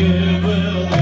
it will.